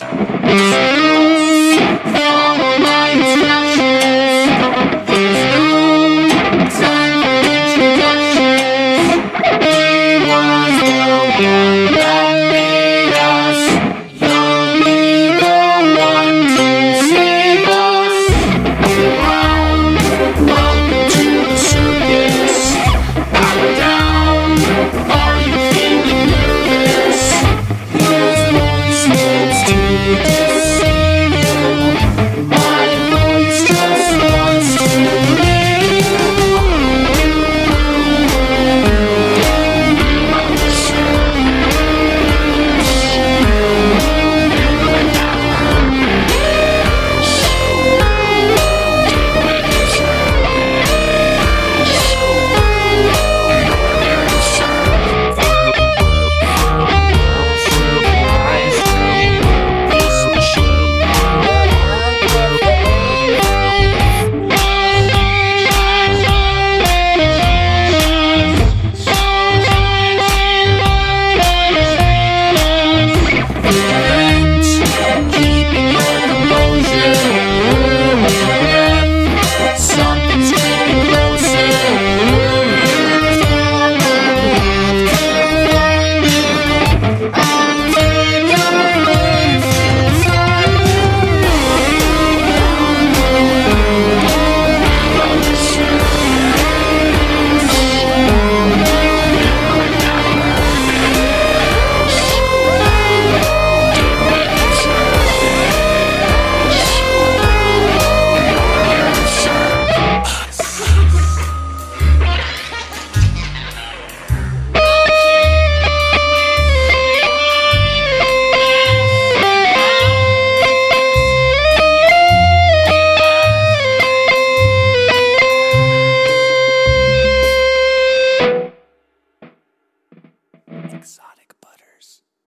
Follow Exotic.